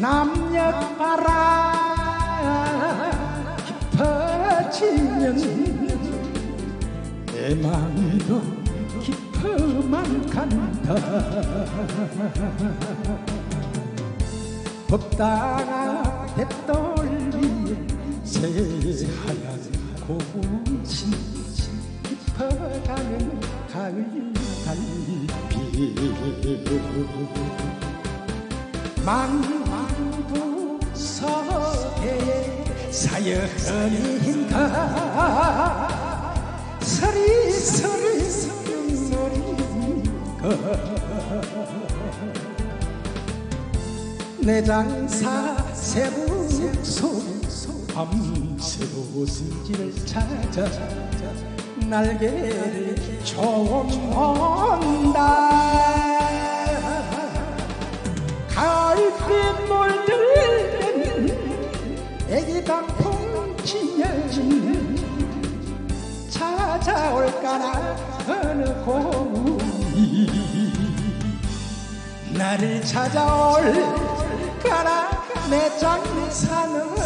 남녀바람 깊어지면 내 마음도 깊어만 간다. 법당아 백돌 위에 새하얀 고무신 깊어가는 가을 달빛. 망 사연이 흰가 서리서리 눈물이가 내 장사 세북소 밤새도 승기를 찾아 날개를 조문 찾아올까나 어느 고문이 나를 찾아올까나 내 장산으로